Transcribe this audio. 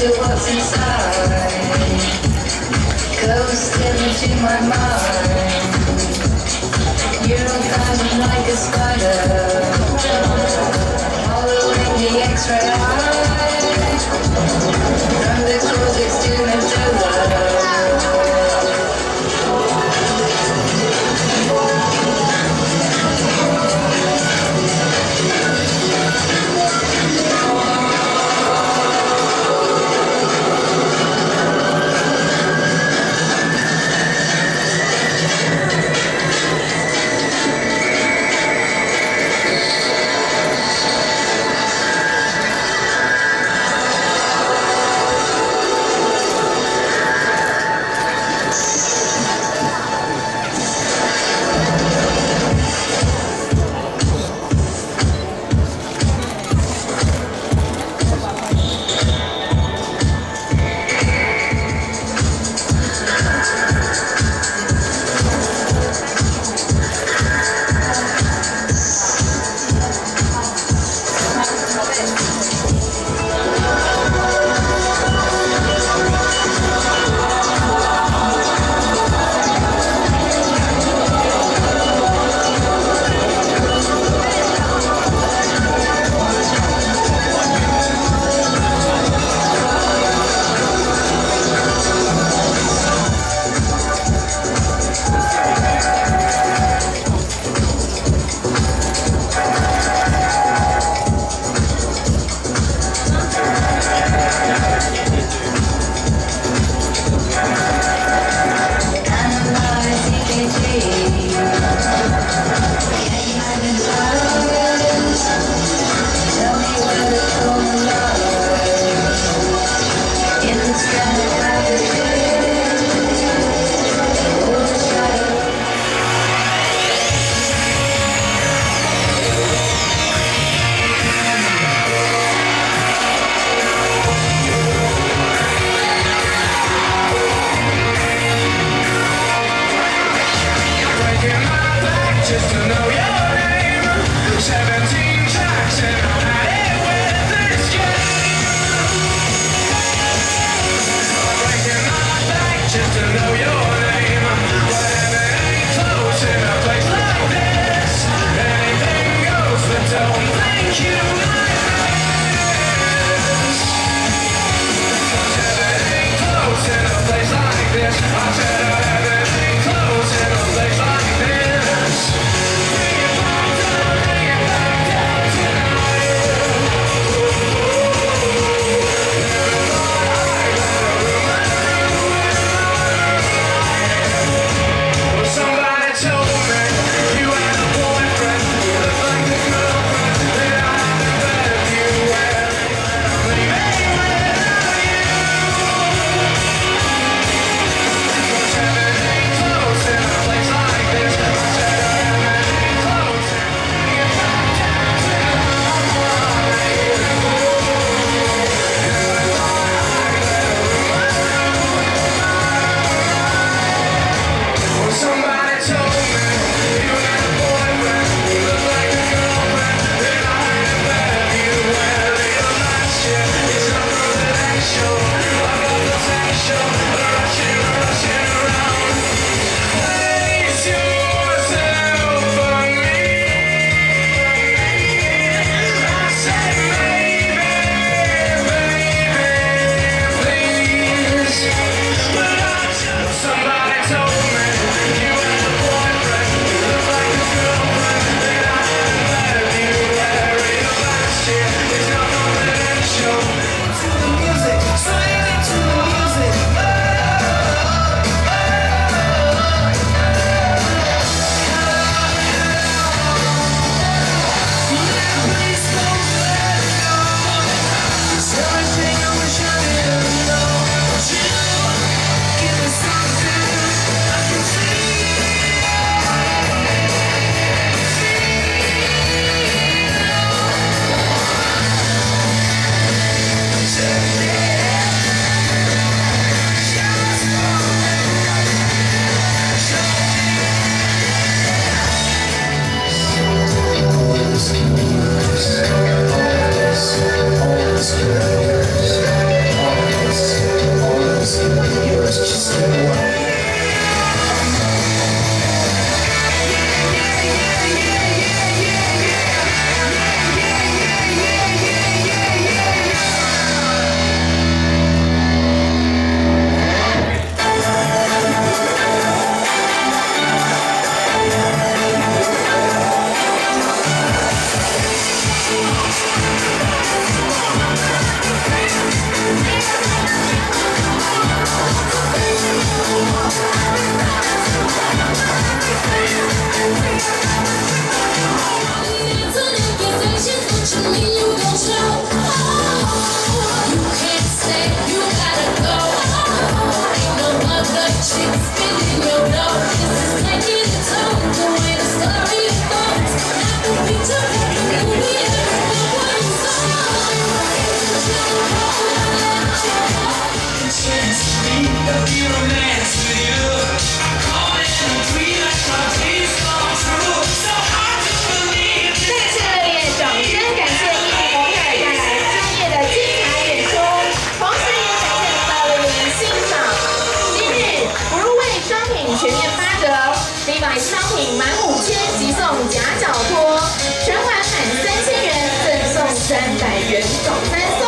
Picture what's inside. Ghost into my mind. You're coming like a spider. 人走开。